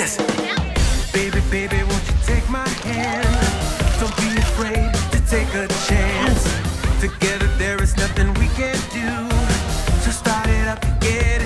Listen. Baby, baby, won't you take my hand? Don't be afraid to take a chance. Together there is nothing we can't do. So start it up, get